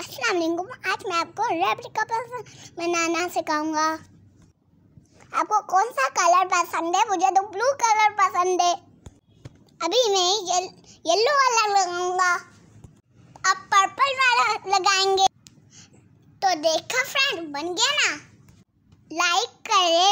अस्सलाम वालेकुम आज मैं आपको रेप्लिका बनाना सिखाऊँगा। आपको कौन सा कलर पसंद है? मुझे तो ब्लू कलर पसंद है। अभी मैं ये, येलो वाला लगाऊँगा। अब पर्पल वाला लगाएँगे। तो देखा फ्रेंड बन गया ना? लाइक करें।